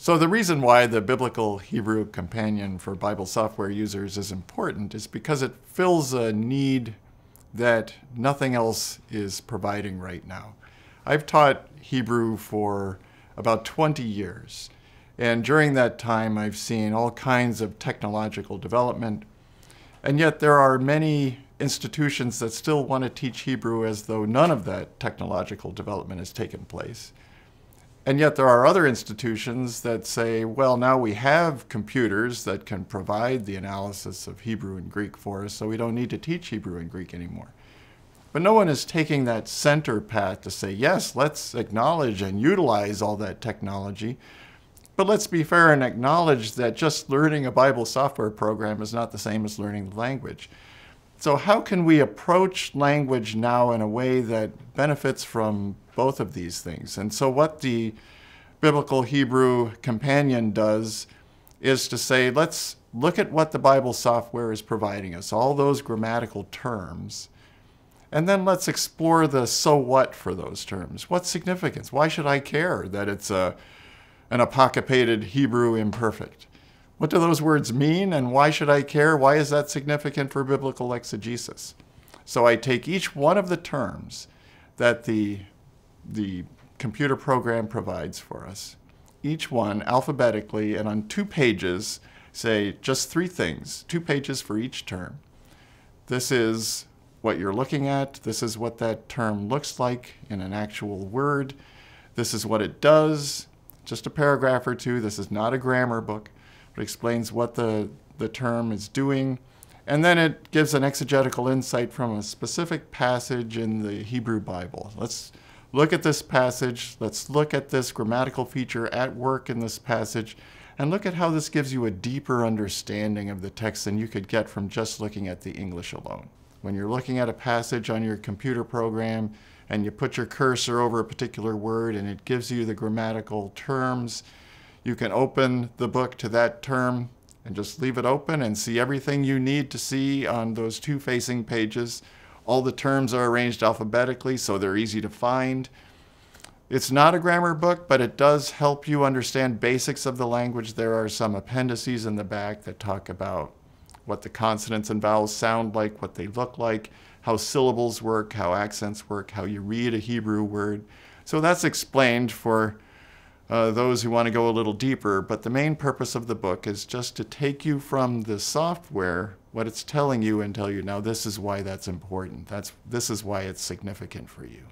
So, the reason why the Biblical Hebrew Companion for Bible software users is important is because it fills a need that nothing else is providing right now. I've taught Hebrew for about 20 years, and during that time, I've seen all kinds of technological development, and yet there are many institutions that still want to teach Hebrew as though none of that technological development has taken place. And yet there are other institutions that say, well, now we have computers that can provide the analysis of Hebrew and Greek for us, so we don't need to teach Hebrew and Greek anymore. But no one is taking that center path to say, yes, let's acknowledge and utilize all that technology. But let's be fair and acknowledge that just learning a Bible software program is not the same as learning the language. So, how can we approach language now in a way that benefits from both of these things? And so, what the Biblical Hebrew Companion does is to say, let's look at what the Bible software is providing us, all those grammatical terms, and then let's explore the so what for those terms. What significance? Why should I care that it's a, an apocopated Hebrew imperfect? What do those words mean and why should I care? Why is that significant for biblical exegesis? So I take each one of the terms that the, the computer program provides for us, each one alphabetically, and on two pages, say just three things, two pages for each term. This is what you're looking at. This is what that term looks like in an actual word. This is what it does. Just a paragraph or two. This is not a grammar book. It explains what the, the term is doing. And then it gives an exegetical insight from a specific passage in the Hebrew Bible. Let's look at this passage. Let's look at this grammatical feature at work in this passage and look at how this gives you a deeper understanding of the text than you could get from just looking at the English alone. When you're looking at a passage on your computer program and you put your cursor over a particular word and it gives you the grammatical terms, you can open the book to that term and just leave it open and see everything you need to see on those two facing pages. All the terms are arranged alphabetically, so they're easy to find. It's not a grammar book, but it does help you understand basics of the language. There are some appendices in the back that talk about what the consonants and vowels sound like, what they look like, how syllables work, how accents work, how you read a Hebrew word. So that's explained for uh, those who want to go a little deeper, but the main purpose of the book is just to take you from the software, what it's telling you, and tell you now this is why that's important. That's, this is why it's significant for you.